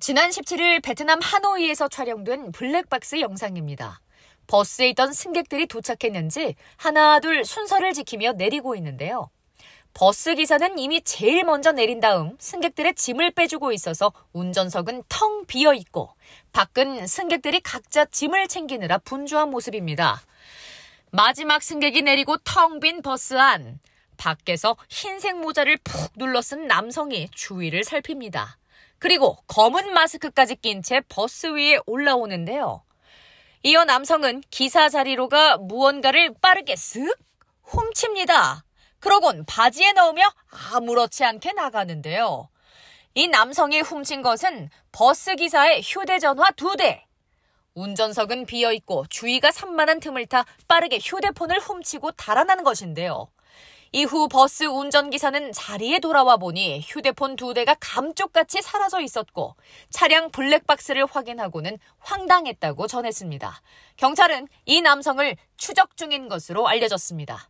지난 17일 베트남 하노이에서 촬영된 블랙박스 영상입니다. 버스에 있던 승객들이 도착했는지 하나 둘 순서를 지키며 내리고 있는데요. 버스 기사는 이미 제일 먼저 내린 다음 승객들의 짐을 빼주고 있어서 운전석은 텅 비어 있고 밖은 승객들이 각자 짐을 챙기느라 분주한 모습입니다. 마지막 승객이 내리고 텅 빈 버스 안. 밖에서 흰색 모자를 푹 눌러 쓴 남성이 주위를 살핍니다. 그리고 검은 마스크까지 낀 채 버스 위에 올라오는데요. 이어 남성은 기사 자리로 가 무언가를 빠르게 쓱 훔칩니다. 그러곤 바지에 넣으며 아무렇지 않게 나가는데요. 이 남성이 훔친 것은 버스 기사의 휴대전화 두 대. 운전석은 비어 있고 주위가 산만한 틈을 타 빠르게 휴대폰을 훔치고 달아난 것인데요. 이후 버스 운전기사는 자리에 돌아와 보니 휴대폰 두 대가 감쪽같이 사라져 있었고 차량 블랙박스를 확인하고는 황당했다고 전했습니다. 경찰은 이 남성을 추적 중인 것으로 알려졌습니다.